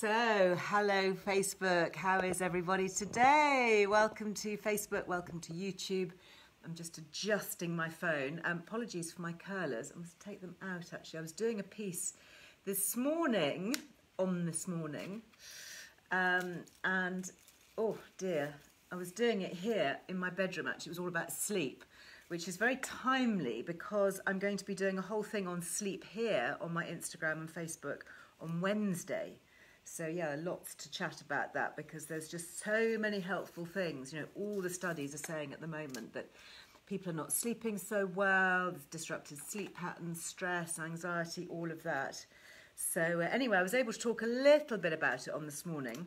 So, hello Facebook. How is everybody today? Welcome to Facebook. Welcome to YouTube. I'm just adjusting my phone. Um, apologies for my curlers. I must take them out actually. I was doing a piece this morning, on this morning, um, and oh dear, I was doing it here in my bedroom actually. It was all about sleep, which is very timely because I'm going to be doing a whole thing on sleep here on my Instagram and Facebook on Wednesday. So yeah, lots to chat about that because there's just so many helpful things. You know, all the studies are saying at the moment that people are not sleeping so well, there's disrupted sleep patterns, stress, anxiety, all of that. So uh, anyway, I was able to talk a little bit about it on this morning.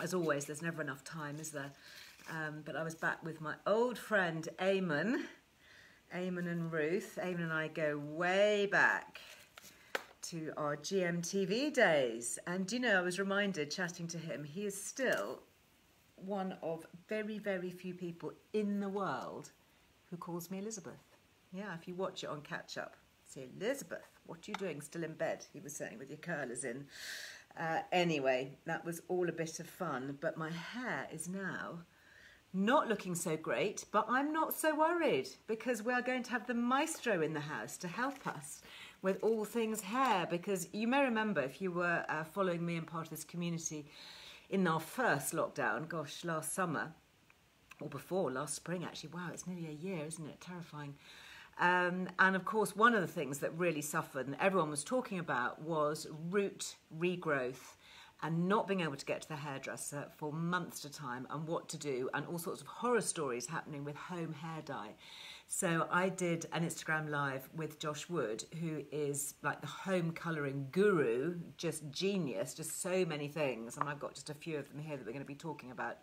As always, there's never enough time, is there? Um, but I was back with my old friend Eamonn, Eamonn and Ruth. Eamonn and I go way back to our GMTV days. And you know, I was reminded chatting to him, he is still one of very, very few people in the world who calls me Elizabeth. Yeah, if you watch it on catch up, say, Elizabeth, what are you doing still in bed? He was saying with your curlers in. Uh, anyway, that was all a bit of fun, but my hair is now not looking so great, but I'm not so worried because we are going to have the maestro in the house to help us with all things hair because you may remember if you were uh, following me and part of this community in our first lockdown, gosh, last summer, or before, last spring actually, wow, it's nearly a year, isn't it? Terrifying. Um, and of course, one of the things that really suffered and everyone was talking about was root regrowth and not being able to get to the hairdresser for months at a time and what to do and all sorts of horror stories happening with home hair dye. So I did an Instagram live with Josh Wood, who is like the home colouring guru, just genius, just so many things. And I've got just a few of them here that we're going to be talking about.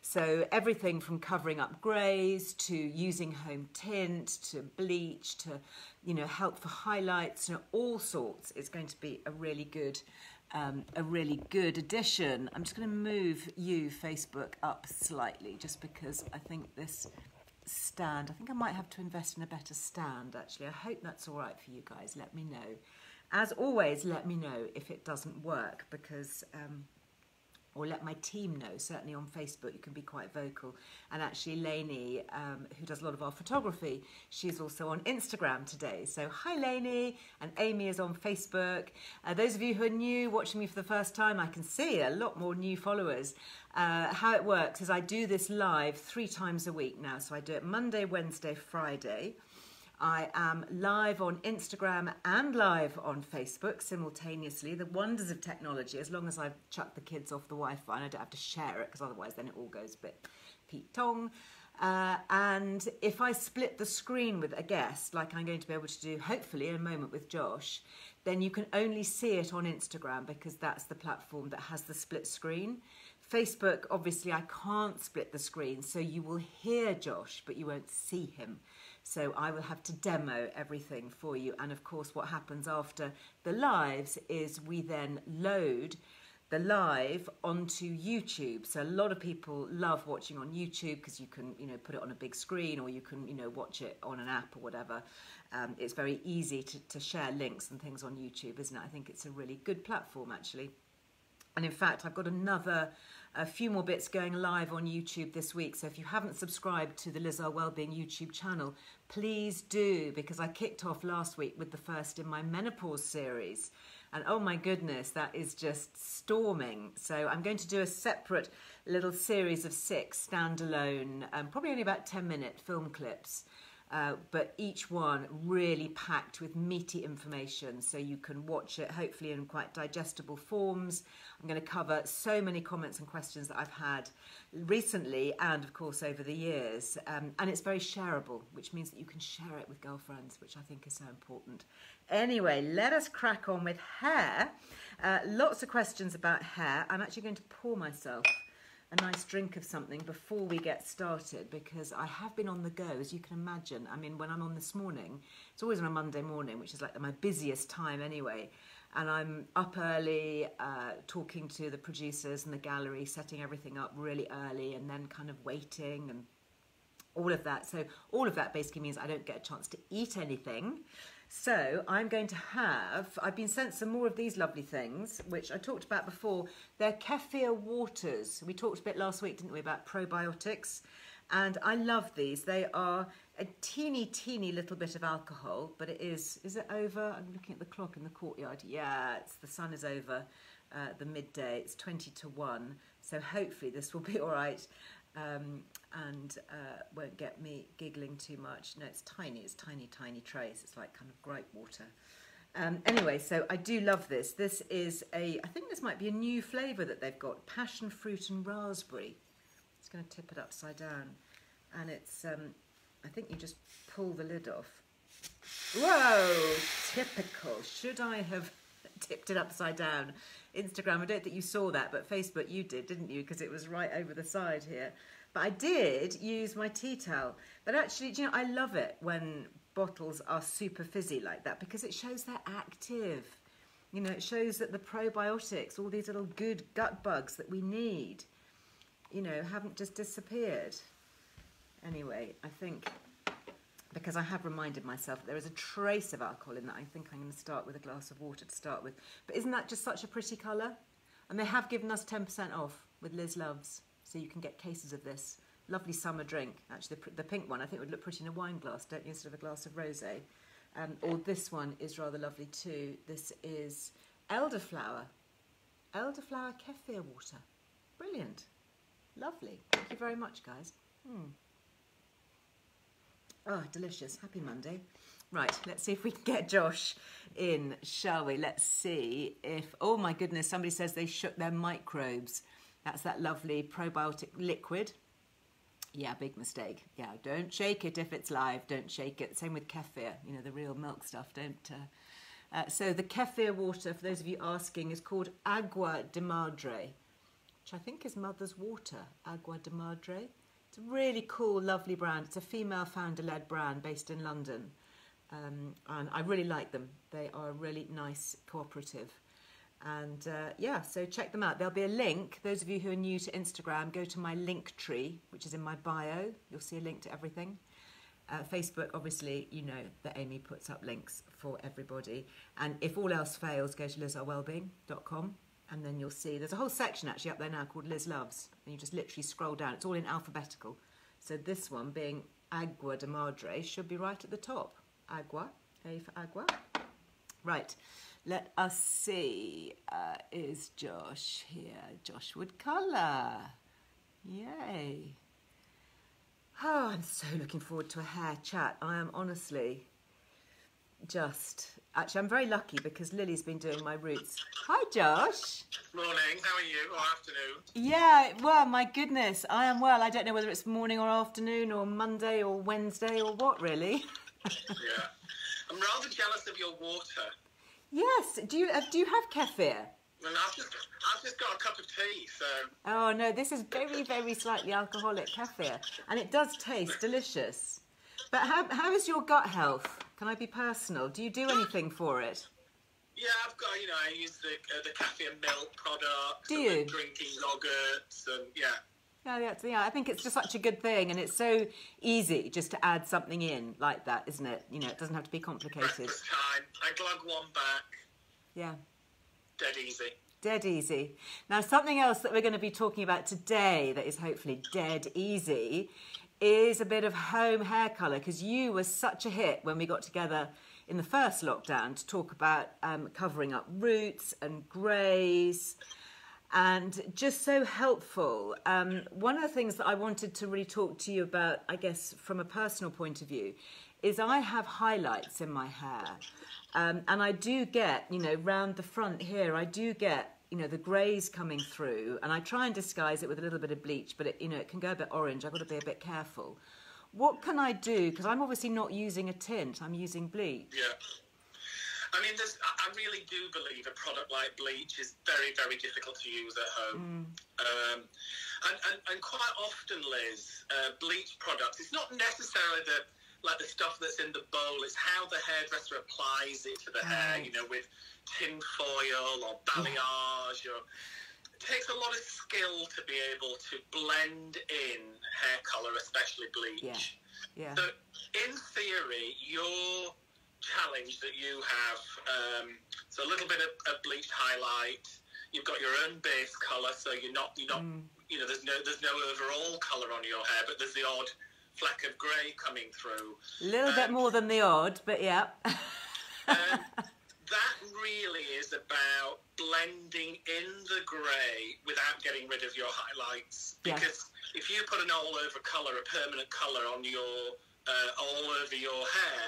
So everything from covering up greys to using home tint to bleach to, you know, help for highlights, you know, all sorts. It's going to be a really good, um, a really good addition. I'm just going to move you Facebook up slightly, just because I think this stand. I think I might have to invest in a better stand actually. I hope that's all right for you guys. Let me know. As always, let me know if it doesn't work because um, or let my team know. Certainly on Facebook, you can be quite vocal. And actually, Lainey, um, who does a lot of our photography, she's also on Instagram today. So hi, Lainey, and Amy is on Facebook. Uh, those of you who are new, watching me for the first time, I can see a lot more new followers. Uh, how it works is I do this live three times a week now. So I do it Monday, Wednesday, Friday. I am live on Instagram and live on Facebook simultaneously. The wonders of technology, as long as I've chucked the kids off the Wi Fi and I don't have to share it, because otherwise then it all goes a bit Pete Tong. Uh, and if I split the screen with a guest, like I'm going to be able to do hopefully in a moment with Josh, then you can only see it on Instagram because that's the platform that has the split screen. Facebook, obviously, I can't split the screen, so you will hear Josh, but you won't see him. So I will have to demo everything for you. And of course, what happens after the lives is we then load the live onto YouTube. So a lot of people love watching on YouTube because you can, you know, put it on a big screen or you can, you know, watch it on an app or whatever. Um, it's very easy to, to share links and things on YouTube, isn't it? I think it's a really good platform actually. And in fact, I've got another a few more bits going live on YouTube this week. So if you haven't subscribed to the Liz Earle Wellbeing YouTube channel, please do because I kicked off last week with the first in my menopause series. And oh my goodness, that is just storming. So I'm going to do a separate little series of six standalone, um, probably only about 10 minute film clips uh, but each one really packed with meaty information so you can watch it hopefully in quite digestible forms. I'm going to cover so many comments and questions that I've had recently and of course over the years um, and it's very shareable which means that you can share it with girlfriends which I think is so important. Anyway, let us crack on with hair. Uh, lots of questions about hair. I'm actually going to pour myself a nice drink of something before we get started because I have been on the go, as you can imagine. I mean, when I'm on this morning, it's always on a Monday morning, which is like my busiest time anyway. And I'm up early, uh, talking to the producers and the gallery, setting everything up really early, and then kind of waiting and all of that. So all of that basically means I don't get a chance to eat anything. So I'm going to have, I've been sent some more of these lovely things, which I talked about before. They're kefir waters. We talked a bit last week, didn't we, about probiotics. And I love these. They are a teeny, teeny little bit of alcohol, but it is, is it over? I'm looking at the clock in the courtyard. Yeah, it's, the sun is over uh, the midday. It's 20 to 1. So hopefully this will be all right um, and uh, won't get me giggling too much. No, it's tiny. It's tiny, tiny trays. It's like kind of gripe water. Um, anyway, so I do love this. This is a, I think this might be a new flavour that they've got, passion fruit and raspberry. It's going to tip it upside down. And it's, um, I think you just pull the lid off. Whoa, typical. Should I have tipped it upside down? Instagram, I don't think you saw that, but Facebook you did, didn't you? Because it was right over the side here. But I did use my tea towel. But actually, you know, I love it when bottles are super fizzy like that because it shows they're active. You know, it shows that the probiotics, all these little good gut bugs that we need, you know, haven't just disappeared. Anyway, I think because I have reminded myself that there is a trace of alcohol in that, I think I'm going to start with a glass of water to start with. But isn't that just such a pretty colour? And they have given us 10% off with Liz Loves, so you can get cases of this. Lovely summer drink. Actually, the, the pink one I think would look pretty in a wine glass, don't you, instead of a glass of rosé. Um, or this one is rather lovely too. This is elderflower. Elderflower kefir water. Brilliant. Lovely. Thank you very much, guys. Hmm. Oh, delicious. Happy Monday. Right, let's see if we can get Josh in, shall we? Let's see if, oh my goodness, somebody says they shook their microbes. That's that lovely probiotic liquid. Yeah, big mistake. Yeah, don't shake it if it's live. Don't shake it. Same with kefir, you know, the real milk stuff. Don't. Uh, uh, so the kefir water, for those of you asking, is called Agua de Madre, which I think is mother's water. Agua de Madre. It's a really cool, lovely brand. It's a female founder-led brand based in London. Um, and I really like them. They are a really nice cooperative. And uh, yeah, so check them out. There'll be a link. Those of you who are new to Instagram, go to my link tree, which is in my bio. You'll see a link to everything. Uh, Facebook, obviously, you know that Amy puts up links for everybody. And if all else fails, go to lizearlewellbeing.com and then you'll see there's a whole section actually up there now called Liz Loves, and you just literally scroll down. It's all in alphabetical. So this one being Agua de Madre should be right at the top. Agua, A for Agua. Right, let us see. Uh, is Josh here? Josh Wood Woodcolour. Yay. Oh, I'm so looking forward to a hair chat. I am honestly just actually I'm very lucky because Lily's been doing my roots. Hi Josh. Morning, how are you? Or afternoon? Yeah, well my goodness, I am well. I don't know whether it's morning or afternoon or Monday or Wednesday or what really. yeah. I'm rather jealous of your water. Yes. Do you uh, do you have kefir? Well, I've just, I've just got a cup of tea, so. Oh no, this is very, very slightly alcoholic kefir, and it does taste delicious. But how, how is your gut health? Can I be personal? Do you do anything for it? Yeah, I've got, you know, I use the, uh, the kefir milk products. Do you? drinking yogurts and, yeah. Yeah, yeah, yeah, I think it's just such a good thing, and it's so easy just to add something in like that, isn't it? You know, it doesn't have to be complicated. Breakfast time, I glug one back. Yeah. Dead easy. Dead easy. Now, something else that we're going to be talking about today that is hopefully dead easy is a bit of home hair colour because you were such a hit when we got together in the first lockdown to talk about um, covering up roots and greys and just so helpful. Um, one of the things that I wanted to really talk to you about, I guess, from a personal point of view, is I have highlights in my hair. Um, and I do get, you know, round the front here, I do get you know, the greys coming through, and I try and disguise it with a little bit of bleach, but it, you know, it can go a bit orange. I've got to be a bit careful. What can I do? Because I'm obviously not using a tint, I'm using bleach. Yeah. I mean, I really do believe a product like bleach is very, very difficult to use at home. Mm. Um, and, and, and, quite often, Liz, uh, bleach products, it's not necessarily the like the stuff that's in the bowl, it's how the hairdresser applies it to the right. hair, you know, with tin foil or balayage or it takes a lot of skill to be able to blend in hair color, especially bleach. Yeah. yeah. So in theory, your challenge that you have. Um, so a little bit of, of bleached highlight. You've got your own base colour, so you're not you're not Mm. you know there's no there's no overall colour on your hair, but there's the odd fleck of grey coming through. A little bit Um, more than the odd, but yeah. Um, that really is about blending in the grey without getting rid of your highlights. Yeah. Because if you put an all-over colour, a permanent colour on your uh, all over your hair,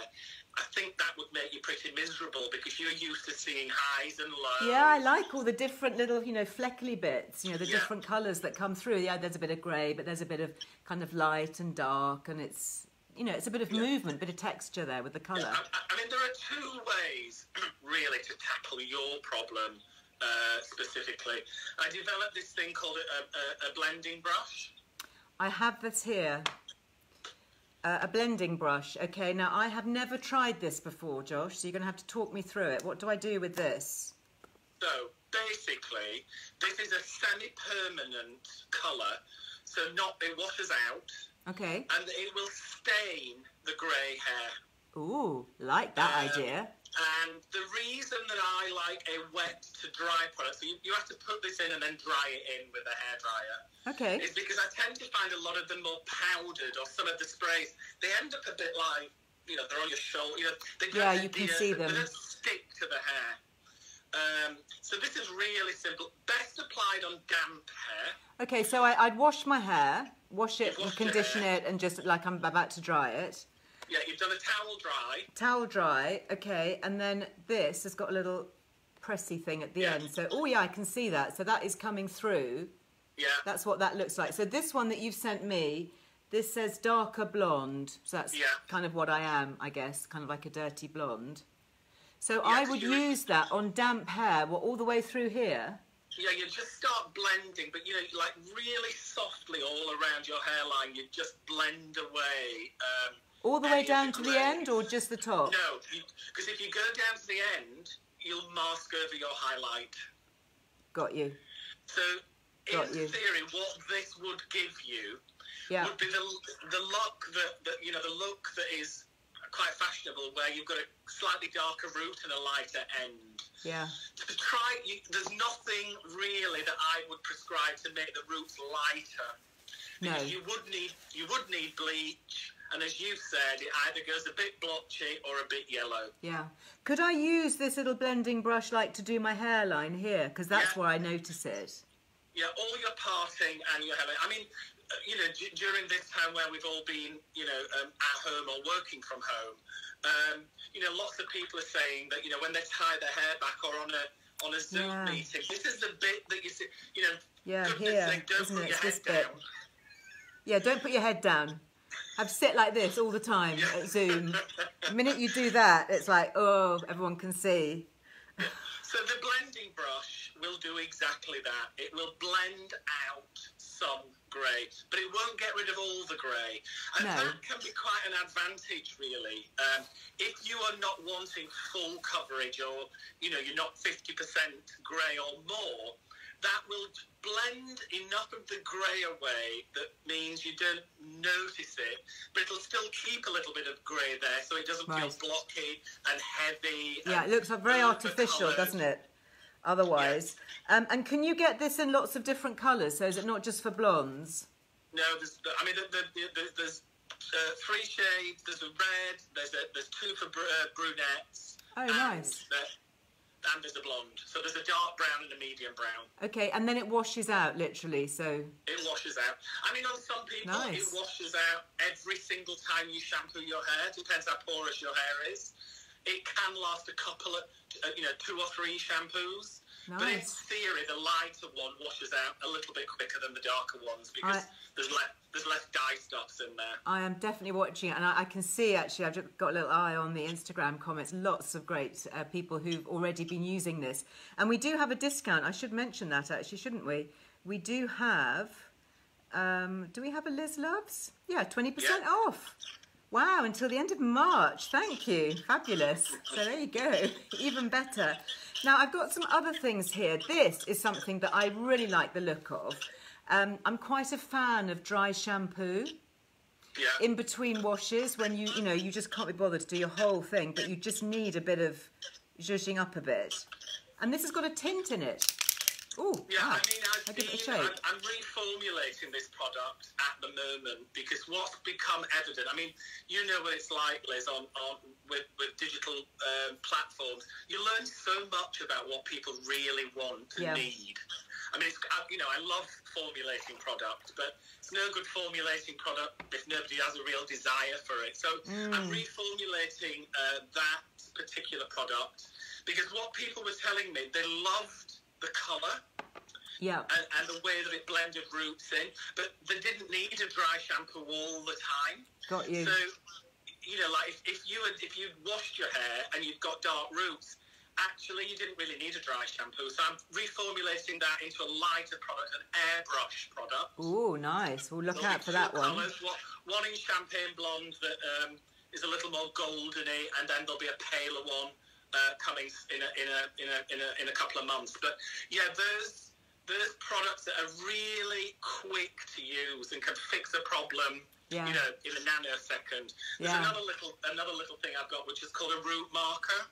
I think that would make you pretty miserable because you're used to seeing highs and lows. yeah, I like all the different little, you know, fleckly bits, you know, the Yeah. different colours that come through. Yeah, there's a bit of grey, but there's a bit of kind of light and dark, and it's, you know, it's a bit of Yeah. movement, bit of texture there with the colour. I, I- I mean, there are two ways really to tackle your problem uh, specifically. I developed this thing called a, a, a blending brush. I have this here. Uh, a blending brush. Okay, now I have never tried this before, Josh, so you're going to have to talk me through it. What do I do with this? So basically, this is a semi-permanent colour, so not it washes out, Okay. and it will stain the grey hair. Ooh, like that Um, idea. And the reason that I like a wet to dry product, so you, you have to put this in and then dry it in with a hairdryer, Okay. is because I tend to find a lot of the more powdered or some of the sprays, they end up a bit like, you know, they're on your shoulder. You know, they Yeah, you can they, uh, see they them. don't stick to the hair. Um, so this is really simple. Best applied on damp hair. Okay, so I, I'd wash my hair, wash it, and condition hair. it, and just like I'm about to dry it. Yeah, you've done a towel dry. Towel dry, okay, and then this has got a little pressy thing at the Yeah. end. So, oh yeah, I can see that. So that is coming through. Yeah. That's what that looks like. So this one that you've sent me, this says darker blonde. So that's Yeah. kind of what I am, I guess, kind of like a dirty blonde. So Yeah, I would use that on damp hair, well, all the way through here. Yeah, you just start blending, but you know, like really softly all around your hairline. You just blend away. Um, All the way down to the end or just the top? No, because if you go down to the end, you'll mask over your highlight. Got you. So, Got in you. theory, what this would give you Yeah. would be the the look that, that you know the look that is quite fashionable, where you've got a slightly darker root and a lighter end. Yeah. To try, you, there's nothing really that I would prescribe to make the roots lighter. No. Because you would need you would need bleach, and as you said, it either goes a bit blotchy or a bit yellow. Yeah. Could I use this little blending brush like to do my hairline here? Because that's Yeah. where I notice it. Yeah, all your parting and your hair. I mean, you know, d- during this time where we've all been, you know, um, at home or working from home, um, you know, lots of people are saying that, you know, when they tie their hair back or on a on a Zoom Yeah. meeting, this is the bit that you see, you know, Yeah, here, sake, don't isn't put it? your It's this head bit. down. Yeah, don't put your head down. I've sit like this all the time Yeah. at Zoom. The minute you do that, it's like, oh, everyone can see. So the blending brush will do exactly that. It will blend out some grey, but it won't get rid of all the grey. And No. that can be quite an advantage, really. Um, if you are not wanting full coverage or, you know, you're not 50% grey or more, that will blend enough of the grey away that means you don't notice it, but it'll still keep a little bit of grey there so it doesn't Right. feel blocky and heavy. Yeah, and it looks very artificial, doesn't it? Otherwise. Um, and can you get this in lots of different colours? So is it not just for blondes? No, there's. I mean, the, the, the, there's uh, three shades. There's a red. There's a, there's two for br- uh, brunettes. Oh, and nice. the- and there's a blonde. So there's a dark brown and a medium brown. Okay, and then it washes out literally. So It washes out. I mean, on some people, Nice. it washes out every single time you shampoo your hair. Depends how porous your hair is. It can last a couple of, uh, you know, two or three shampoos. Nice. But in theory, the lighter one washes out a little bit quicker than the darker ones because I- there's less there's less dye stops in there. I am definitely watching it, and I, I can see actually. I've just got a little eye on the Instagram comments. Lots of great uh, people who've already been using this, and we do have a discount. I should mention that actually, shouldn't we? We do have. Um, do we have a Liz Loves? Yeah, twenty percent Yeah. off. Wow, until the end of March. Thank you. Fabulous. So there you go. Even better. Now, I've got some other things here. This is something that I really like the look of. Um, I'm quite a fan of dry shampoo. Yeah. in between washes when you you know you just can't be bothered to do your whole thing, but you just need a bit of zhuzhing up a bit. And this has got a tint in it. Oh, Yeah, I mean, I've I give it a been. I'm, I'm reformulating this product at the moment because what's become evident. I mean, you know what it's like, Liz, on, on with, with digital um, platforms. You learn so much about what people really want and Yeah. need. I mean, it's, I, you know, I love formulating products, but it's no good formulating product if nobody has a real desire for it. So Mm. I'm reformulating uh, that particular product because what people were telling me, they loved the colour yeah, and, and the way that it blended roots in, but they didn't need a dry shampoo all the time. got you. So, you know, like if, if you had, if you'd washed your hair and you've got dark roots, actually you didn't really need a dry shampoo. So I'm reformulating that into a lighter product, an airbrush product. Oh, nice. We'll look There'll out for that one. Colours, one, one in champagne blonde that um, is a little more goldeny, and then there'll be a paler one uh, coming in a, in, a, in, a, in, a, in a couple of months. But yeah, there's there's products that are really quick to use and can fix a problem. Yeah. You know, in a nanosecond. There's Yeah. another little another little thing I've got, which is called a root marker.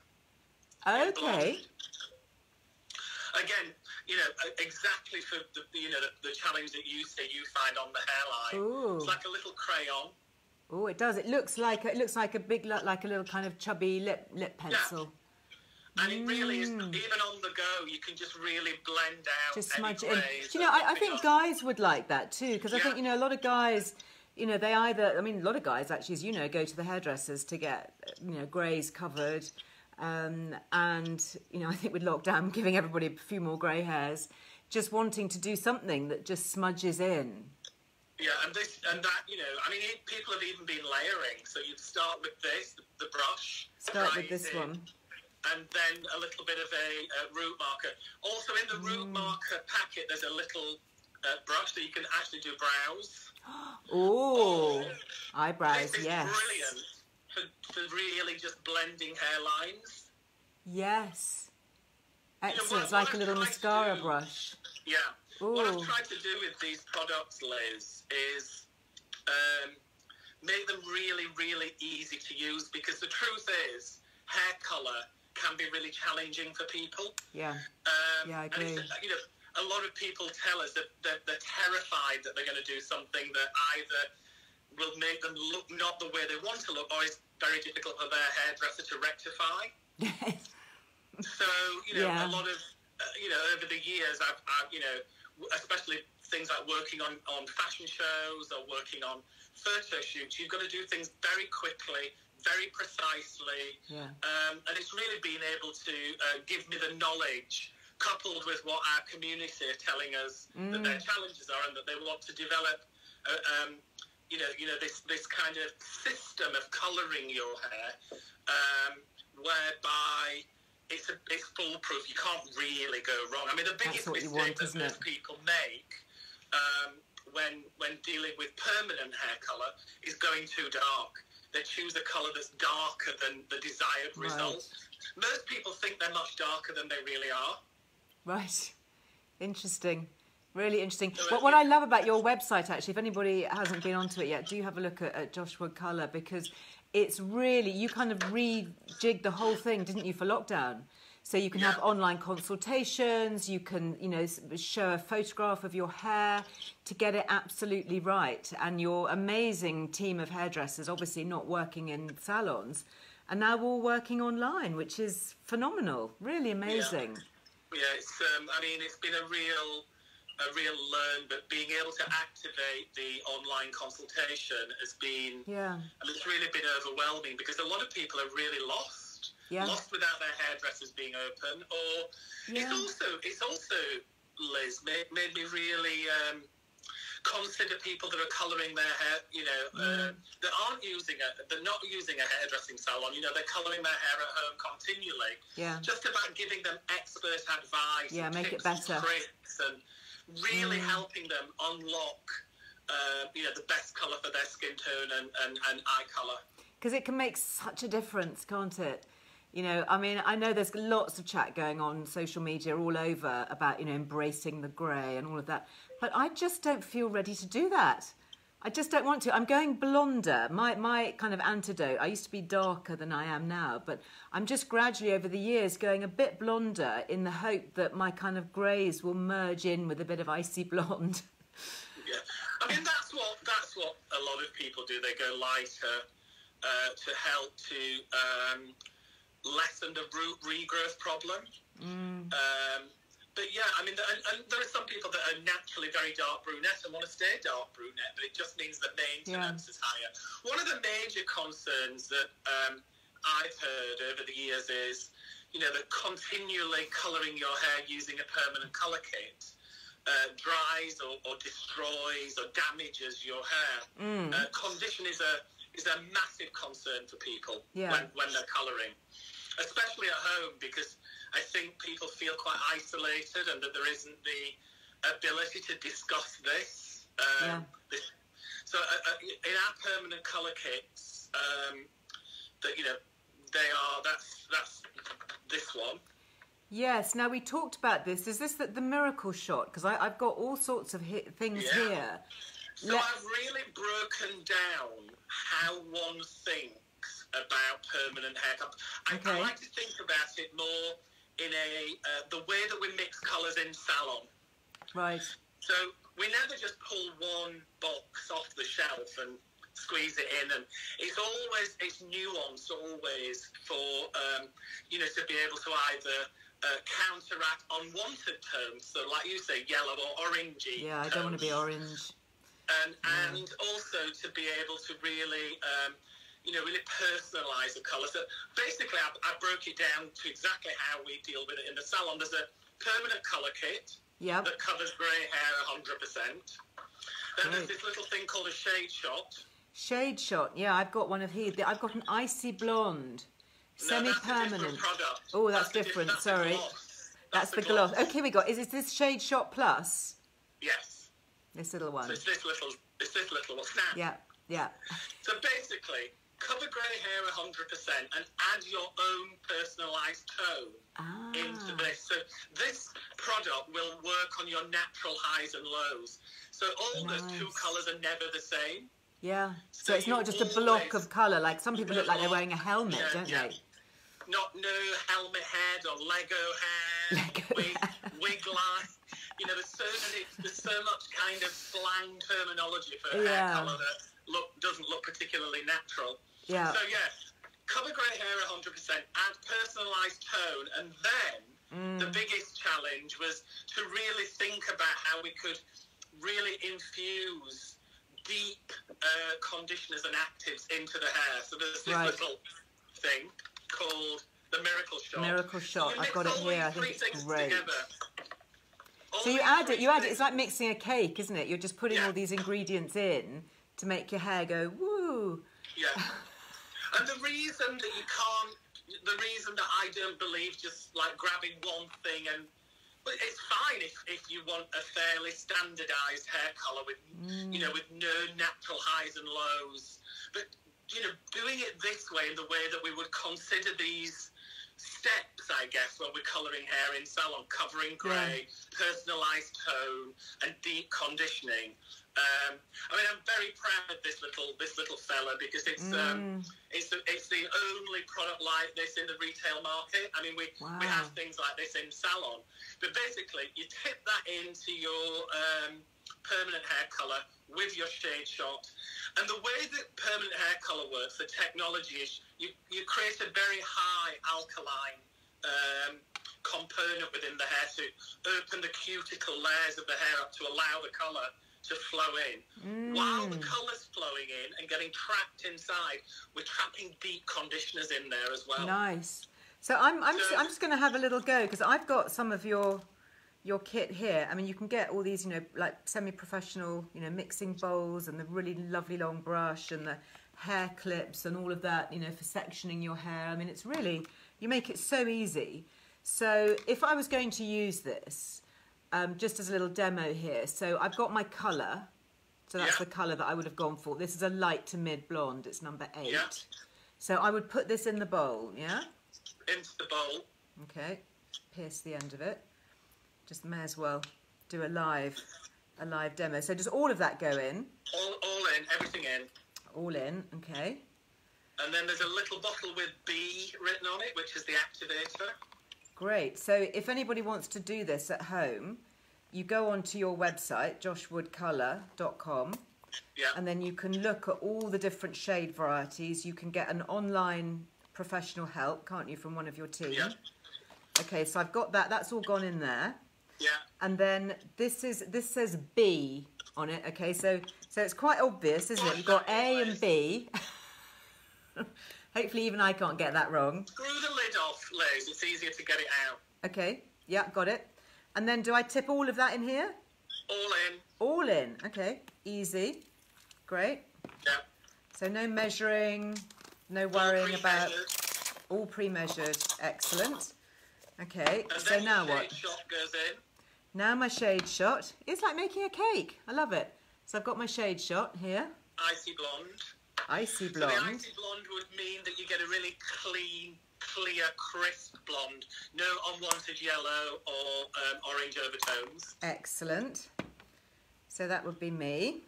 Okay. Again, you know, uh, exactly for the you know the, the challenge that you say you find on the hairline. Ooh. It's like a little crayon. Oh, it does. It looks like it looks like a big, like a little kind of chubby lip lip pencil. And it really is, Mm. even on the go, you can just really blend out. Just smudge in. You know? I, I think be guys would like that too because I think you know a lot of guys. You know, they either, I mean, a lot of guys actually, as you know, go to the hairdressers to get, you know, greys covered. Um, and, you know, I think with lockdown, giving everybody a few more grey hairs, just wanting to do something that just smudges in. Yeah, and this and that, you know, I mean, it, people have even been layering. So you'd start with this, the, the brush. Start with this in, one. And then a little bit of a, uh root marker. Also, in the Mm. root marker packet, there's a little uh, brush that you can actually do brows. Oh, eyebrows, This is yes. brilliant for, for really just blending hairlines. Yes. know, Excellent. what- It's like what a I've little mascara do- brush. Yeah. What I've tried to do with these products, Liz, is um, make them really, really easy to use because the truth is, hair colour can be really challenging for people. Yeah. Um, Yeah, I agree. you know, a lot of people tell us that they're, they're terrified that they're going to do something that either will make them look not the way they want to look or is very difficult for their hairdresser to rectify. So you know, Yeah. a lot of uh, you know over the years, I've, I've you know, especially things like working on on fashion shows or working on photo shoots, you've got to do things very quickly, very precisely, yeah. um, and it's really been able to uh, give me the knowledge. Coupled with what our community are telling us that their challenges are, and that they want to develop, uh, um, you know, you know this this kind of system of colouring your hair, um, whereby it's a, it's foolproof. You can't really go wrong. I mean, the biggest mistake want, that most it? people make um, when when dealing with permanent hair colour is going too dark. They choose a colour that's darker than the desired Right. result. Most people think they're much darker than they really are. Right. Interesting. Really interesting. What, what I love about your website, actually, if anybody hasn't been onto it yet, do have a look at, at Josh Wood Colour because it's really, you kind of rejigged the whole thing, didn't you, for lockdown? So you can have online consultations, you can, you know, show a photograph of your hair to get it absolutely right. And your amazing team of hairdressers, obviously not working in salons, are now all working online, which is phenomenal. Really amazing. Yeah, it's. Um, I mean, it's been a real, a real learn. But being able to activate the online consultation has been. Yeah. I mean, it's really been overwhelming because a lot of people are really lost. Yeah. Lost without their hairdressers being open, or it's also it's also Liz made, made me really um, consider people that are colouring their hair. You know, uh, that aren't using a, they're not using a hairdressing salon. You know, they're colouring their hair at home continually Yeah. just about giving them expert advice. Yeah, and make it and better. tricks and really Mm. helping them unlock, uh, you know, the best colour for their skin tone and, and, and eye colour. because it can make such a difference, can't it? You know, I mean, I know there's lots of chat going on social media all over about you know embracing the grey and all of that, but I just don't feel ready to do that. I just don't want to. I'm going blonder. My my kind of antidote. I used to be darker than I am now, but I'm just gradually over the years going a bit blonder in the hope that my kind of greys will merge in with a bit of icy blonde. Yeah, I mean that's what that's what a lot of people do. They go lighter uh, to help to um, lessen the root regrowth problem. Mm. Um, but yeah, I mean, and, and there are some people that are naturally very dark brunette and want to stay dark brunette, but it just means the maintenance is higher. One of the major concerns that um, I've heard over the years is, you know, that continually colouring your hair using a permanent colour kit uh, dries or, or destroys or damages your hair. Mm. Uh, condition is a is a massive concern for people Yeah. when, when they're colouring, especially at home because I think people feel quite isolated and that there isn't the ability to discuss this. Um, Yeah. this so uh, uh, in our permanent colour kits, um, that you know they are that's that's this one. Yes. Now we talked about this. Is this the, the miracle shot? Because I've got all sorts of hi- things Yeah. here. So Let- I've really broken down how one thinks about permanent haircut. I, I Okay. like to think about it more in a uh, the way that we mix colours in salon. Right. So we never just pull one box off the shelf and squeeze it in, and it's always it's nuanced always for um, you know to be able to either uh, counteract unwanted tones, so like you say, yellow or orangey. Yeah. I don't want to be orange. and and also to be able to really um, you know really personalize the color so basically I, I broke it down to exactly how we deal with it in the salon there's a permanent color kit Yep. that covers grey hair 100% then there's this little thing called a shade shot Shade shot. Yeah, I've got one of here. I've got an icy blonde, No, semi-permanent. Oh, that's diff- different, that's sorry. gloss. That's the gloss. Okay, we got. Is it this shade shot plus? yes This little so one. it's this little it's this little one snap Yeah. Yeah. So basically, cover grey hair 100% and add your own personalised tone Ah. into this. So this product will work on your natural highs and lows. So all those two colours are never the same. Yeah. So So it's not just a block of colour. Like some people look like they're wearing a helmet, Yeah, don't yeah. they? Not no helmet head or Lego hair, Lego wig, hair. wig line. You know, there's so many, there's so much kind of slang terminology for Yeah. hair colour that look doesn't look particularly natural. Yeah. So yes, cover grey hair 100%, add personalised tone, and then Mm. the biggest challenge was to really think about how we could really infuse deep uh, conditioners and actives into the hair. So there's this Right. little thing called the Miracle Shot. Miracle Shot. I've got it here. I think it's great. together. So you add it. You add it. It's like mixing a cake, isn't it? You're just putting Yeah. all these ingredients in to make your hair go woo. Yeah. And the reason that you can't, the reason that I don't believe just like grabbing one thing and, but it's fine if, if you want a fairly standardized hair color with, mm. you know, with no natural highs and lows. But, you know, doing it this way in the way that we would consider these steps, I guess, when we're coloring hair in salon, covering grey, personalised tone, and deep conditioning. Um, I mean, I'm very proud of this little this little fella because it's um, it's the, it's the only product like this in the retail market. I mean, we we have things like this in salon, but basically you tip that into your um, permanent hair color with your shade shot. And the way that permanent hair color works, the technology is you, you create a very high alkaline um, component within the hair to open the cuticle layers of the hair up to allow the color to flow in. While the mm. color's flowing in and getting trapped inside, we're trapping deep conditioners in there as well. Nice. So I'm I'm just, So- I'm just going to have a little go because I've got some of your your kit here. I mean, you can get all these, you know, like semi-professional, you know, mixing bowls and the really lovely long brush and the hair clips and all of that, you know, for sectioning your hair. I mean, it's really you make it so easy. So if I was going to use this, um, just as a little demo here, so I've got my colour. So that's Yeah. the colour that I would have gone for. This is a light to mid blonde. It's number eight. Yeah. So I would put this in the bowl, yeah? Into the bowl. Okay. Pierce the end of it. Just may as well do a live a live demo. So does all of that go in? all, all in, everything in. All in, okay. And then there's a little bottle with B written on it, which is the activator. Great. So if anybody wants to do this at home, you go onto your website, joshwoodcolour.com, Yeah. and then you can look at all the different shade varieties. You can get an online professional help, can't you, from one of your team? Yeah. Okay, so I've got that. That's all gone in there. Yeah. And then this is this says B on it. Okay, so so it's quite obvious, isn't it? You've got A and B. Hopefully, even I can't get that wrong. Screw the lid off, Liz. It's easier to get it out. Okay, yeah, got it. And then do I tip all of that in here? All in. All in. Okay, easy. Great. Yeah. So no measuring, no All worrying about all pre-measured. Excellent. Okay, And so now what? shot goes in. Now my shade shot. It's like making a cake. I love it. So I've got my shade shot here. Icy blonde. Icy So the blonde. icy blonde would mean that you get a really clean, clear, crisp blonde. No unwanted yellow or um, orange overtones. Excellent. So that would be me.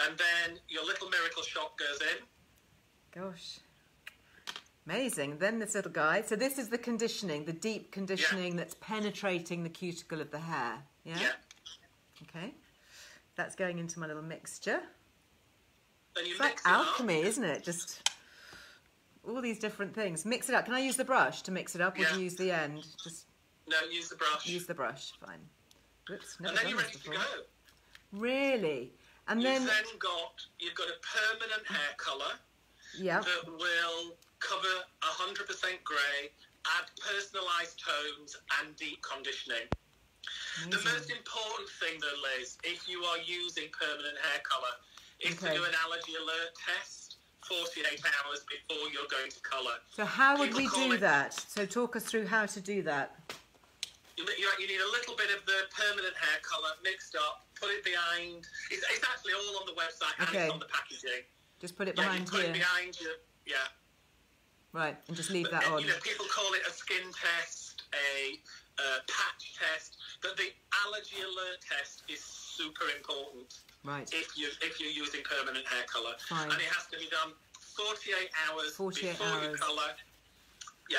And then your little miracle shot goes in. Gosh. Amazing. Then this little guy. So this is the conditioning, the deep conditioning that's penetrating the cuticle of the hair. Yeah? Yeah. Okay. That's going into my little mixture. It's like mix it up. alchemy, isn't it? Just all these different things. Mix it up. Can I use the brush to mix it up or do you use the end? Just No, use the brush. use the brush. Fine. And then you're ready to before. go. Really? And You've then, then got you've got a permanent hair colour yeah. that will cover 100% grey, add personalised tones and deep conditioning. The most important thing, though, Liz, if you are using permanent hair colour, is Okay. to do an allergy alert test 48 hours before you're going to colour. So how would People we do it- that? So talk us through how to do that. You, you, you need a little bit of the permanent hair colour mixed up, put it behind. It's, it's actually all on the website and Okay. it's on the packaging. Just put it Yeah, behind put here. it behind you. Yeah. Right, and just leave But, that on. You know, people call it a skin test, a uh, patch test, but the allergy alert test is super important Right. if you if you're using permanent hair colour, Fine. and it has to be done 48 hours 48 before you colour. Yeah.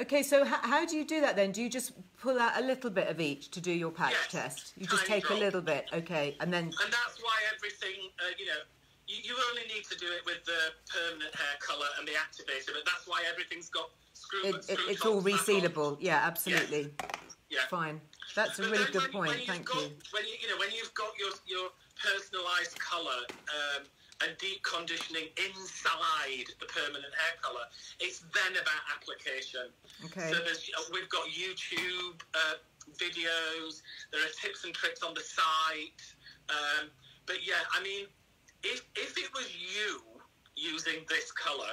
Okay, so how do you do that then? Do you just pull out a little bit of each to do your patch Yes, test? You just take drop. a little bit, okay, and then And that's why everything, uh, you know, you, you only need to do it with the permanent hair colour and the activator, but that's why everything's got screw. it, it, it's all tops back on. resealable. Yeah, absolutely. Yeah. Fine. That's a But really good when, point. When Thank got, you. When you, you know, when you've got your your personalised colour um, and deep conditioning inside the permanent hair colour, it's then about application. Okay. So there's, uh, we've got YouTube uh, videos. There are tips and tricks on the site. Um, but yeah, I mean, if if it was you using this colour.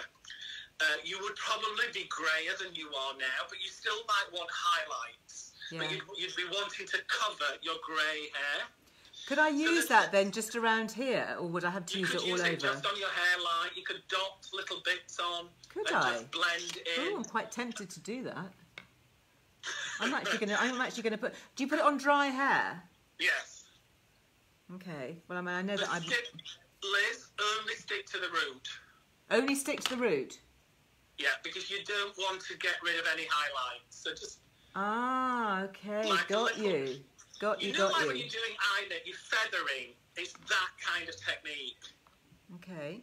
Uh, you would probably be grayer than you are now, but you still might want highlights. Yeah. But you'd, you'd be wanting to cover your grey hair. Could I use there's- that then just around here, or would I have to use it all use over? it just on your hairline. You could dot little bits on Could and I? just blend in. Oh, I'm quite tempted to do that. I'm actually gonna. I'm actually gonna put. Do you put it on dry hair? Yes. Okay. Well, I mean, I know But that I Liz, only stick to the root. only stick to the root. Yeah, because you don't want to get rid of any highlights. So just, Ah, okay. Like got little- you. Got you you. know, Got when you. you're doing eyelid, you're feathering. It's that kind of technique. Okay.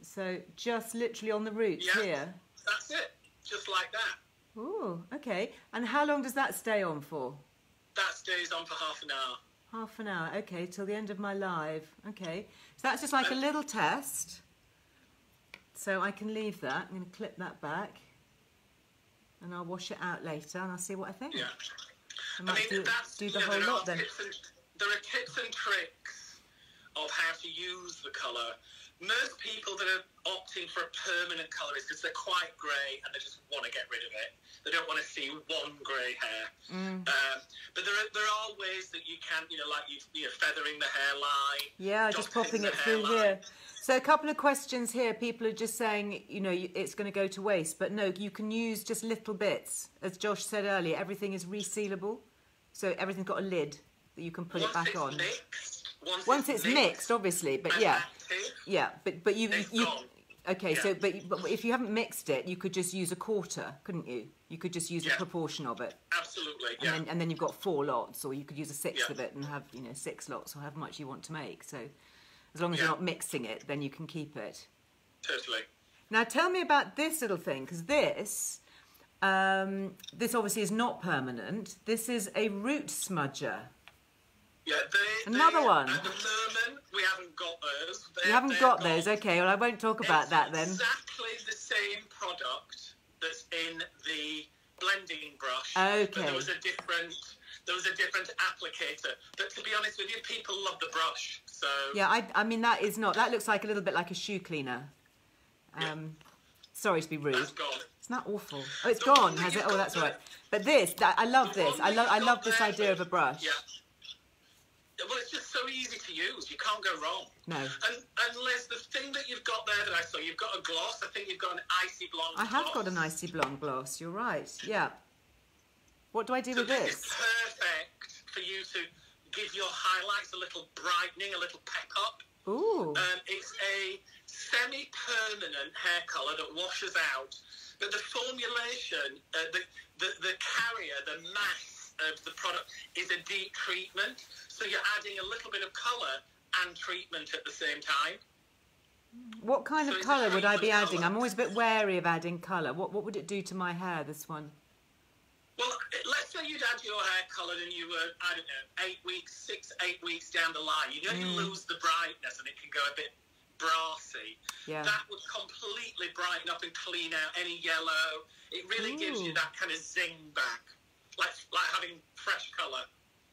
So just literally on the roots Yeah. here. That's it. Just like that. Oh, okay. And how long does that stay on for? That stays on for half an hour. Half an hour. Okay, till the end of my live. Okay. So that's just like a little test. So I can leave that. I'm going to clip that back. And I'll wash it out later and I'll see what I think. Yeah. I I mean, do, that's do the know, whole there lot are then. Tips and, there are tips and tricks of how to use the colour. Most people that are opting for a permanent colour is because they're quite grey and they just want to get rid of it. They don't want to see one grey hair. Mm. Um, but there are, there are ways that you can, you know, like you, you know, feathering the hairline. Yeah, just popping it through hairline. here. So a couple of questions here. People are just saying, you know, it's going to go to waste, but no, you can use just little bits. As Josh said earlier, everything is resealable, so everything's got a lid that you can put Once it back on. mixed, once, Once it's mixed, obviously, but yeah, yeah, but but you you gone. okay. Yeah. So but but if you haven't mixed it, you could just use a quarter, couldn't you? You could just use a proportion of it, absolutely, and yeah. then and then you've got four lots, or you could use a sixth Yeah. of it and have you know six lots, or however much you want to make. So as long as Yeah. you're not mixing it, then you can keep it. Totally. Now tell me about this little thing, because this, um, this obviously is not permanent. This is a root smudger. Yeah, they, Another they- one. At the moment, we haven't got those. They- You haven't they're got those, okay? Well, I won't talk about that then. Exactly the same product that's in the blending brush. Okay. But there was a different. There was a different applicator. But to be honest with you, people love the brush. So Yeah, I, I mean that is not. That looks like a little bit like a shoe cleaner. Yeah. Um, sorry to be rude. that's gone. It's not awful. Oh, it's The gone, has it? Oh, that's there- right. But this, that, I love this. I love, I love this there, idea of a brush. Yeah. Well, it's just so easy to use. You can't go wrong. No, And, and Liz, the thing that you've got there that I saw, you've got a gloss. I think you've got an icy blonde. Gloss. I have gloss. got an icy blonde gloss. You're right. Yeah. What do I do So with this this? is perfect for you to give your highlights a little brightening, a little pep up. Ooh. Um, it's a semi-permanent hair colour that washes out, but the formulation, uh, the, the the carrier, the mass of the product is a deep treatment. So you're adding a little bit of colour and treatment at the same time. What kind so of colour would I be adding? colour. I'm always a bit wary of adding colour. What What would it do to my hair? This one. Well, let's say you'd had your hair coloured and you were, I don't know, eight weeks, six, eight weeks down the line. You know, you Mm. lose the brightness and it can go a bit brassy. Yeah. That would completely brighten up and clean out any yellow. It really gives you that kind of zing back, like like having fresh colour.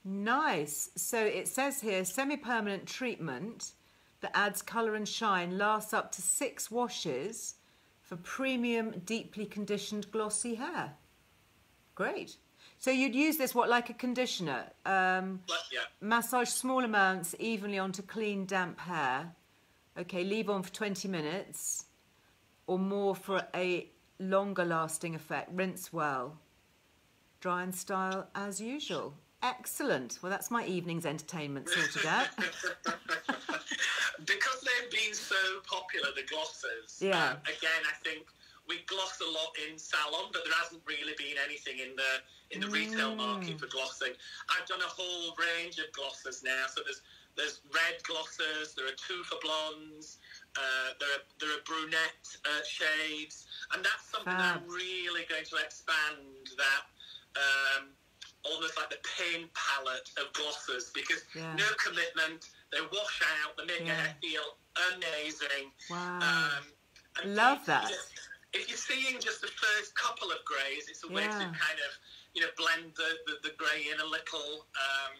Nice. So it says here semi-permanent treatment that adds colour and shine lasts up to six washes for premium, deeply conditioned, glossy hair. Great. So you'd use this what like a conditioner? Um, yeah, massage small amounts evenly onto clean, damp hair. Okay, leave on for 20 minutes or more for a longer lasting effect. Rinse well. Dry and style as usual. Excellent. Well, that's my evening's entertainment sorted out. because they've been so popular, the glosses. Yeah. um, again, I think we gloss a lot in salon, but there hasn't really been anything in the in the retail market for glossing. I've done a whole range of glosses now. So there's there's red glosses. There are two for blondes. Uh, there are there are brunette uh, shades, and that's something that I'm really going to expand that. Um, almost like the paint palette of glosses because Yeah. no commitment, they wash out, they make your Yeah. hair feel amazing. Wow. Um, Love that. If you're seeing just the first couple of greys, it's a way Yeah. to kind of, you know, blend the, the, the grey in a little. Um,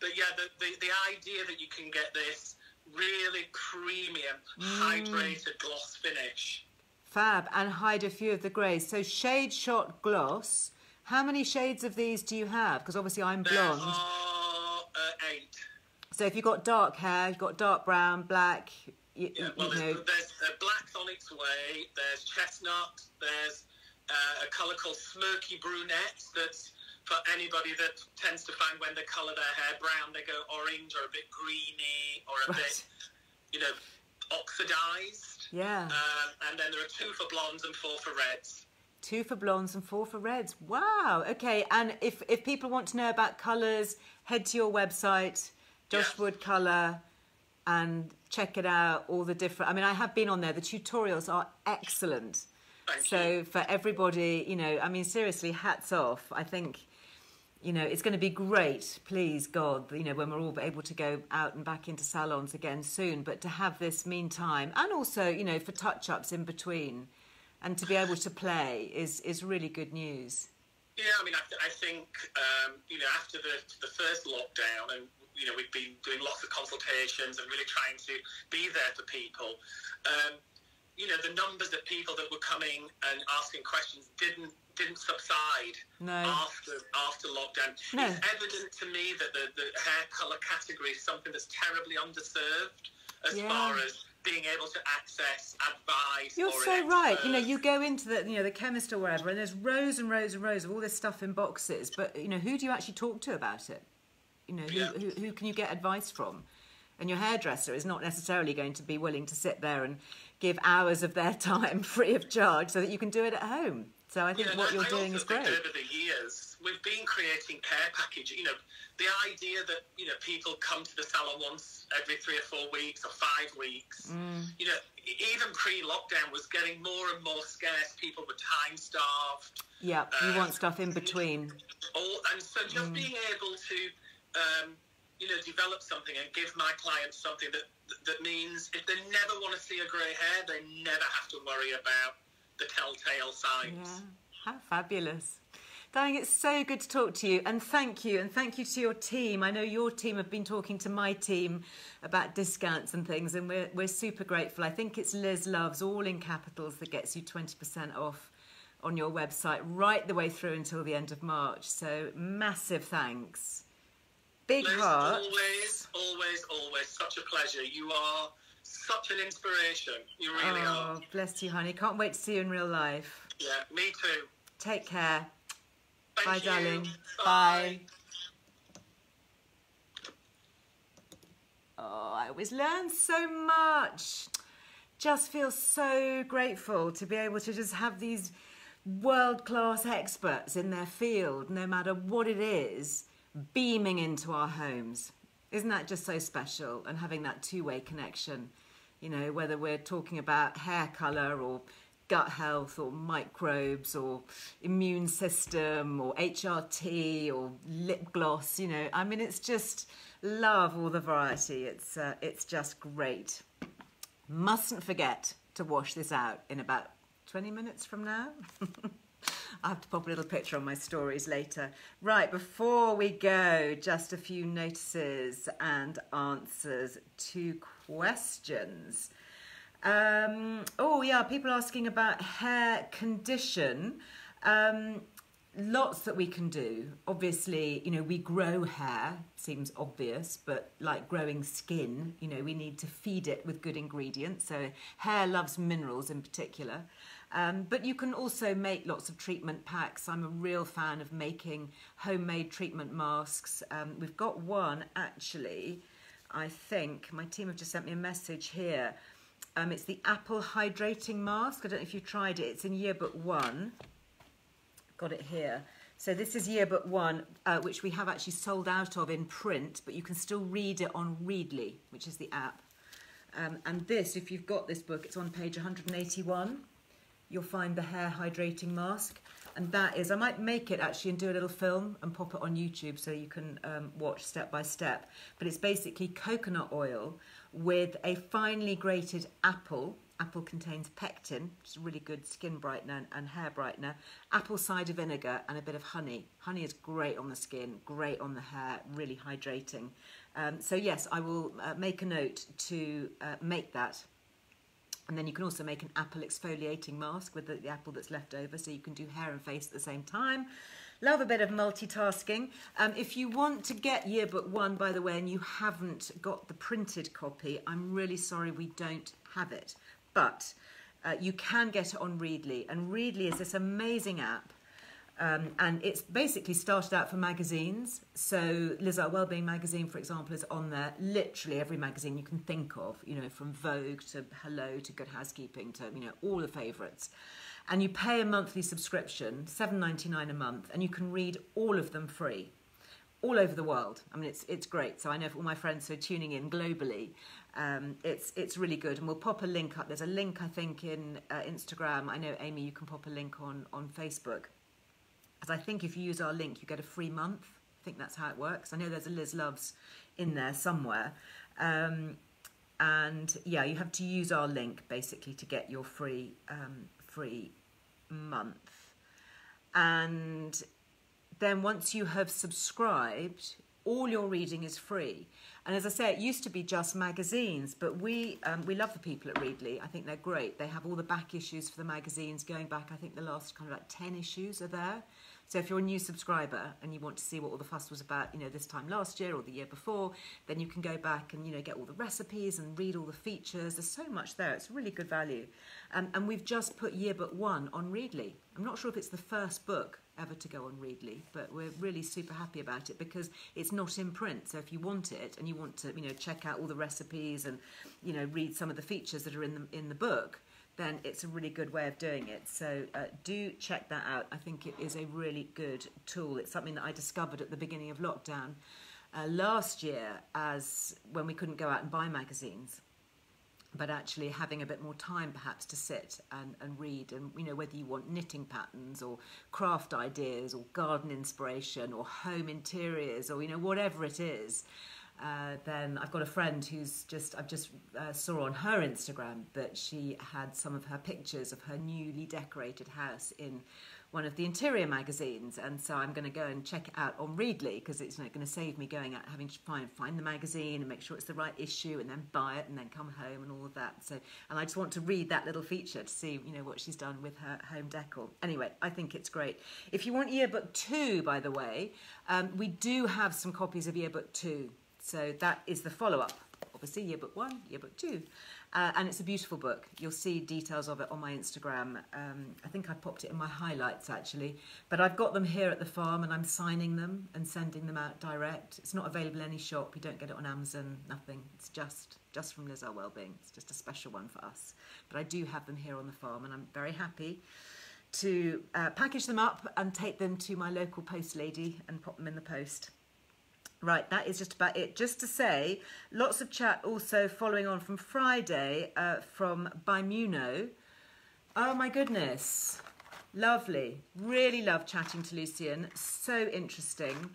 but yeah, the, the, the idea that you can get this really premium, Mm. hydrated gloss finish. Fab. And hide a few of the greys. So shade shot gloss. How many shades of these do you have? Because obviously I'm blonde. There are uh, eight. So if you've got dark hair, you've got dark brown, black, you, Yeah, you well, know. there's, there's uh, black's on its way. There's chestnut. There's uh, a colour called smoky brunette. That's for anybody that tends to find when they colour their hair brown, they go orange or a bit greeny or a Right. bit, you know, oxidised. Yeah. Um, and then there are two for blondes and four for reds. Two for blondes and four for reds. Wow. Okay. And if if people want to know about colours, head to your website, Josh Yeah. Wood Colour, and check it out. All the different. I mean, I have been on there. The tutorials are excellent. Thank so you. for everybody, you know, I mean, seriously, hats off. I think. You know, it's going to be great, please God, you know, when we're all able to go out and back into salons again soon. But to have this meantime, and also, you know, for touch ups in between, and to be able to play is is really good news. Yeah, I mean, I, I think um, you know after the the first lockdown, and you know we've been doing lots of consultations and really trying to be there for people. Um, you know, the numbers of people that were coming and asking questions didn't didn't subside No. after after lockdown. No. It's evident to me that the, the hair color category is something that's terribly underserved as Yeah. far as being able to access advice. You're or so an right. You know, you go into the you know the chemist or wherever, and there's rows and rows and rows of all this stuff in boxes. But you know, who do you actually talk to about it? You know, who Yeah. who, who can you get advice from? And your hairdresser is not necessarily going to be willing to sit there and give hours of their time free of charge so that you can do it at home. So I think Yeah, what you're I doing is great. Over the years, we've been creating care package. You know, the idea that you know people come to the salon once every three or four weeks or five weeks. Mm. You know, even pre-lockdown was getting more and more scarce. People were time starved. Yeah, you Uh, want stuff in between. All, and so just Mm. being able to, um, you know, develop something and give my clients something that that means if they never want to see a grey hair, they never have to worry about the telltale signs. Yeah, how fabulous. Darling, it's so good to talk to you, and thank you, and thank you to your team. I know your team have been talking to my team about discounts and things, and we're, we're super grateful. I think it's Liz Loves, all in capitals, that gets you 20% off on your website right the way through until the end of March. So, massive thanks. Big Liz, heart. always, always, always such a pleasure. You are such an inspiration. You really oh, are. Oh, bless you, honey. Can't wait to see you in real life. Yeah, me too. Take care. Thank Bye, you. darling. Bye. Bye. Oh, I always learn so much. Just feel so grateful to be able to just have these world class experts in their field, no matter what it is, beaming into our homes. Isn't that just so special? And having that two way connection, you know, whether we're talking about hair colour or gut health or microbes or immune system or HRT or lip gloss, you know, I mean, it's just love all the variety. It's, uh, it's just great. Mustn't forget to wash this out in about 20 minutes from now. I have to pop a little picture on my stories later. Right, before we go, just a few notices and answers to questions. Um, oh, yeah, people asking about hair condition. Um, lots that we can do. Obviously, you know, we grow hair, seems obvious, but like growing skin, you know, we need to feed it with good ingredients. So, hair loves minerals in particular. Um, but you can also make lots of treatment packs. I'm a real fan of making homemade treatment masks. Um, we've got one actually, I think. My team have just sent me a message here. Um, it's the apple hydrating mask. I don't know if you've tried it. It's in yearbook one. Got it here. So this is yearbook one, uh, which we have actually sold out of in print, but you can still read it on Readly, which is the app. Um, and this, if you've got this book, it's on page 181. You'll find the hair hydrating mask. And that is, I might make it actually and do a little film and pop it on YouTube so you can um, watch step by step. But it's basically coconut oil with a finely grated apple. Apple contains pectin, which is a really good skin brightener and, hair brightener. Apple cider vinegar and a bit of honey. Honey is great on the skin, great on the hair, really hydrating. Um, so yes, I will uh, make a note to uh, make that and then you can also make an apple exfoliating mask with the, the, apple that's left over, so you can do hair and face at the same time. Love a bit of multitasking. Um, if you want to get yearbook one, by the way, and you haven't got the printed copy, I'm really sorry we don't have it. But uh, you can get it on Readly, and Readly is this amazing app um, and it's basically started out for magazines. So Liz Earle Wellbeing magazine, for example, is on there. Literally every magazine you can think of, you know, from Vogue to Hello to Good Housekeeping to you know all the favourites. And you pay a monthly subscription, seven ninety nine a month, and you can read all of them free, all over the world. I mean, it's it's great. So I know for all my friends who are tuning in globally, um, it's it's really good. And we'll pop a link up. There's a link I think in uh, Instagram. I know Amy, you can pop a link on on Facebook because I think if you use our link, you get a free month. I think that's how it works. I know there's a Liz Loves in there somewhere. Um, and yeah, you have to use our link basically to get your free um, free month. And then once you have subscribed, all your reading is free. And as I say, it used to be just magazines, but we um, we love the people at Readly. I think they're great. They have all the back issues for the magazines going back. I think the last kind of like ten issues are there. So if you're a new subscriber and you want to see what all the fuss was about, you know, this time last year or the year before, then you can go back and, you know, get all the recipes and read all the features. There's so much there. It's really good value. Um, and we've just put yearbook one on Readly. I'm not sure if it's the first book ever to go on Readly, but we're really super happy about it because it's not in print. So if you want it and you want to, you know, check out all the recipes and, you know, read some of the features that are in the in the book, then it's a really good way of doing it. So uh, do check that out. I think it is a really good tool. It's something that I discovered at the beginning of lockdown uh, last year as when we couldn't go out and buy magazines but actually having a bit more time perhaps to sit and, and read and you know whether you want knitting patterns or craft ideas or garden inspiration or home interiors or you know whatever it is uh, then I've got a friend who's just I've just uh, saw on her Instagram that she had some of her pictures of her newly decorated house in one of the interior magazines, and so I'm going to go and check it out on Readly because it's going to save me going out having to find find the magazine and make sure it's the right issue, and then buy it, and then come home and all of that. So, and I just want to read that little feature to see you know what she's done with her home decor. Anyway, I think it's great. If you want yearbook two, by the way, um, we do have some copies of yearbook two, so that is the follow up. Obviously, yearbook one, yearbook two. Uh, and it's a beautiful book. You'll see details of it on my Instagram. Um, I think I popped it in my highlights actually. But I've got them here at the farm and I'm signing them and sending them out direct. It's not available in any shop. You don't get it on Amazon, nothing. It's just just from Liz Earle Wellbeing. It's just a special one for us. But I do have them here on the farm and I'm very happy to uh, package them up and take them to my local post lady and pop them in the post. Right, that is just about it. Just to say, lots of chat also following on from Friday uh, from Bimuno. Oh my goodness, lovely. Really love chatting to Lucian. So interesting.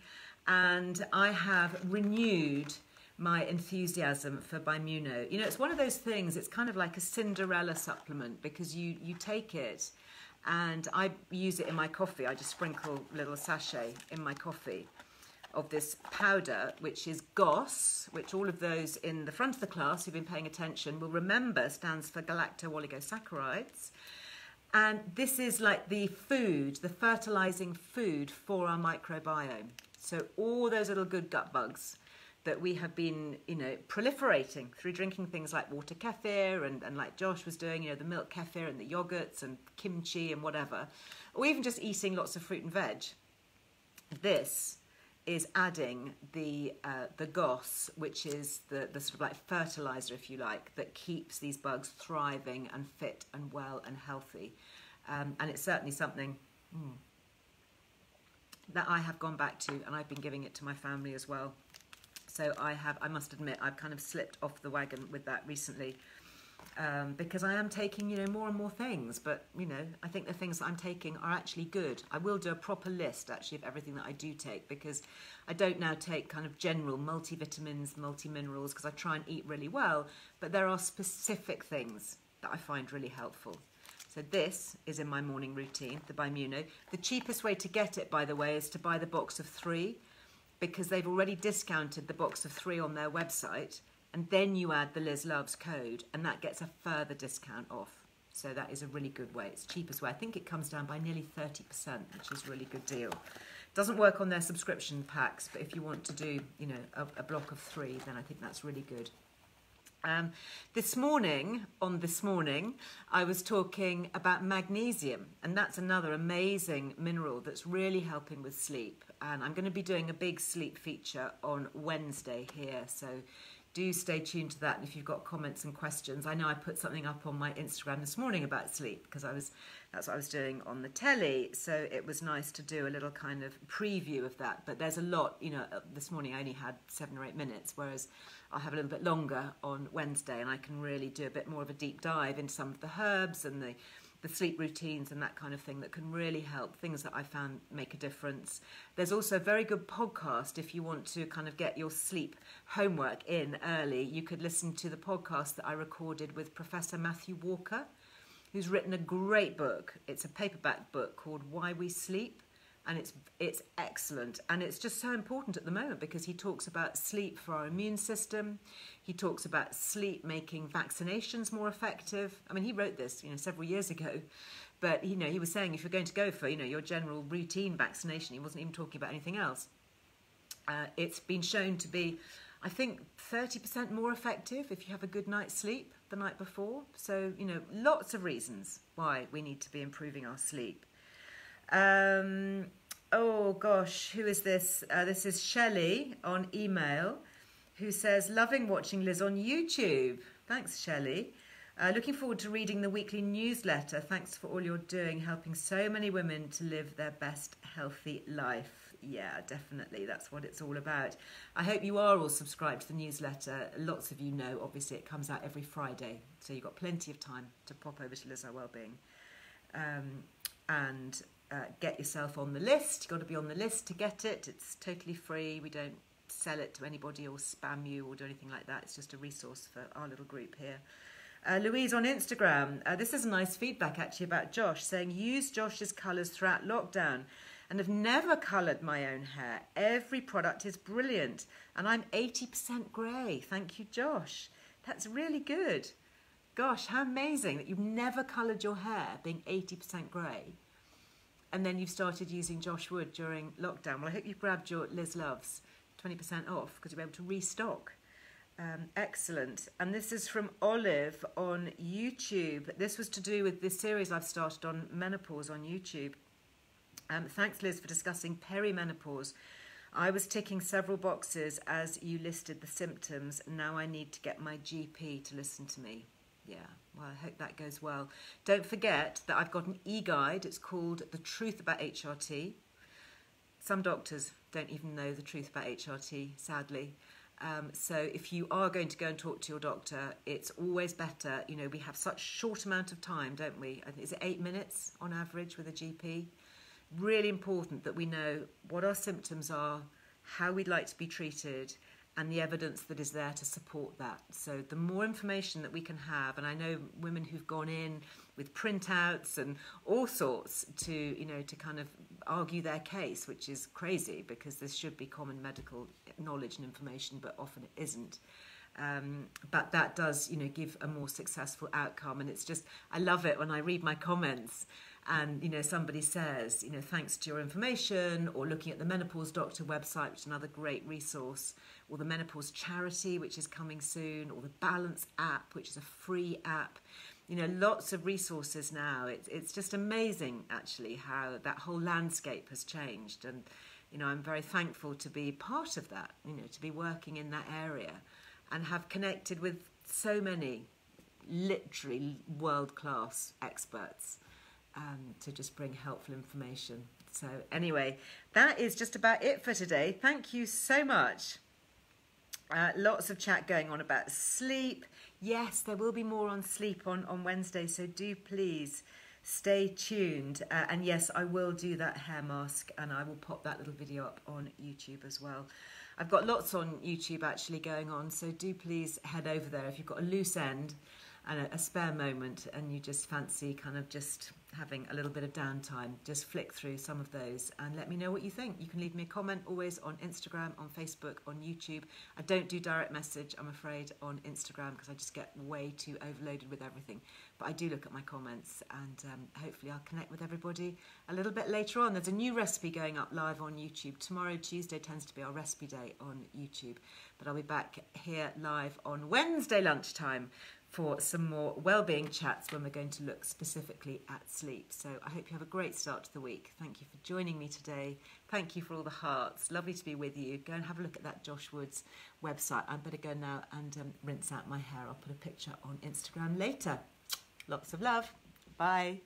And I have renewed my enthusiasm for Bimuno. You know, it's one of those things, it's kind of like a Cinderella supplement because you, you take it and I use it in my coffee. I just sprinkle little sachet in my coffee of this powder, which is GOS, which all of those in the front of the class who've been paying attention will remember stands for galacto-oligosaccharides. And this is like the food, the fertilizing food for our microbiome. So all those little good gut bugs that we have been, you know, proliferating through drinking things like water kefir and, and like Josh was doing, you know, the milk kefir and the yogurts and kimchi and whatever, or even just eating lots of fruit and veg. This is adding the uh, the GOS, which is the, the sort of like fertilizer, if you like, that keeps these bugs thriving and fit and well and healthy. Um, and it's certainly something mm, that I have gone back to, and I've been giving it to my family as well. So I have, I must admit, I've kind of slipped off the wagon with that recently um, because I am taking, you know, more and more things. But, you know, I think the things that I'm taking are actually good. I will do a proper list, actually, of everything that I do take because I don't now take kind of general multivitamins, multiminerals, because I try and eat really well. But there are specific things that I find really helpful. So this is in my morning routine, the Bimuno. The cheapest way to get it, by the way, is to buy the box of three because they've already discounted the box of three on their website and then you add the Liz Loves code, and that gets a further discount off. So that is a really good way. It's cheapest way. I think it comes down by nearly 30%, which is a really good deal. Doesn't work on their subscription packs, but if you want to do, you know, a, a block of three, then I think that's really good. Um, this morning, on This Morning, I was talking about magnesium, and that's another amazing mineral that's really helping with sleep. And I'm going to be doing a big sleep feature on Wednesday here, so do stay tuned to that. And if you've got comments and questions, I know I put something up on my Instagram this morning about sleep because I was that's what I was doing on the telly. So it was nice to do a little kind of preview of that. But there's a lot, you know. Uh, this morning I only had seven or eight minutes, whereas I'll have a little bit longer on Wednesday, and I can really do a bit more of a deep dive into some of the herbs and the the sleep routines and that kind of thing that can really help, things that I found make a difference. There's also a very good podcast if you want to kind of get your sleep homework in early. You could listen to the podcast that I recorded with Professor Matthew Walker, who's written a great book. It's a paperback book called Why We Sleep and it's it's excellent. And it's just so important at the moment because he talks about sleep for our immune system. He talks about sleep making vaccinations more effective. I mean he wrote this you know several years ago. But you know he was saying if you're going to go for you know your general routine vaccination he wasn't even talking about anything else. Uh, it's been shown to be i think 30% more effective if you have a good night's sleep the night before. So you know lots of reasons why we need to be improving our sleep Um, oh gosh, who is this? Uh, this is Shelley on email who says, Loving watching Liz on YouTube. Thanks, Shelley. Uh, looking forward to reading the weekly newsletter. Thanks for all you're doing, helping so many women to live their best healthy life. Yeah, definitely. That's what it's all about. I hope you are all subscribed to the newsletter. Lots of you know, obviously, it comes out every Friday. So you've got plenty of time to pop over to Liz Earle Wellbeing um, and uh, get yourself on the list. You've got to be on the list to get it. It's totally free. We don't sell it to anybody or spam you or do anything like that. It's just a resource for our little group here. Uh, Louise on Instagram. Uh, this is a nice feedback actually about Josh saying, use Josh's colours throughout lockdown and have never coloured my own hair. Every product is brilliant and I'm 80% grey. Thank you, Josh. That's really good. Gosh, how amazing that you've never coloured your hair being 80% grey. And then you've started using Josh Wood during lockdown. Well, I hope you've grabbed your Liz Loves 20% off because you'll be able to restock. Um, excellent. And this is from Olive on YouTube. This was to do with this series I've started on menopause on YouTube. Um, thanks, Liz, for discussing perimenopause. I was ticking several boxes as you listed the symptoms. Now I need to get my GP to listen to me. Yeah, well, I hope that goes well. Don't forget that I've got an e guide. It's called The Truth About HRT. Some doctors don't even know the truth about HRT, sadly. Um, so if you are going to go and talk to your doctor, it's always better. You know, we have such short amount of time, don't we? Is it eight minutes on average with a GP? Really important that we know what our symptoms are, how we'd like to be treated, and the evidence that is there to support that. So the more information that we can have, and I know women who've gone in with printouts and all sorts to, you know, to kind of argue their case, which is crazy because this should be common medical knowledge and information, but often it isn't. Um, but that does, you know, give a more successful outcome. And it's just, I love it when I read my comments and, you know, somebody says, you know, thanks to your information or looking at the Menopause Doctor website, which is another great resource, or the Menopause Charity, which is coming soon, or the Balance app, which is a free app you know, lots of resources now. It's it's just amazing actually how that whole landscape has changed, and you know, I'm very thankful to be part of that. You know, to be working in that area, and have connected with so many, literally world class experts, um, to just bring helpful information. So anyway, that is just about it for today. Thank you so much. Uh, lots of chat going on about sleep Yes, there will be more on sleep on, on Wednesday, so do please stay tuned. Uh, and yes, I will do that hair mask and I will pop that little video up on YouTube as well. I've got lots on YouTube actually going on, so do please head over there if you've got a loose end and a, a spare moment and you just fancy kind of just having a little bit of downtime, just flick through some of those and let me know what you think. You can leave me a comment always on Instagram, on Facebook, on YouTube. I don't do direct message, I'm afraid, on Instagram because I just get way too overloaded with everything. But I do look at my comments and um, hopefully I'll connect with everybody a little bit later on. There's a new recipe going up live on YouTube. Tomorrow, Tuesday, tends to be our recipe day on YouTube. But I'll be back here live on Wednesday lunchtime for some more well-being chats when we're going to look specifically at sleep. So I hope you have a great start to the week. Thank you for joining me today. Thank you for all the hearts. Lovely to be with you. Go and have a look at that Josh Wood's website. I better go now and um, rinse out my hair. I'll put a picture on Instagram later. Lots of love. Bye.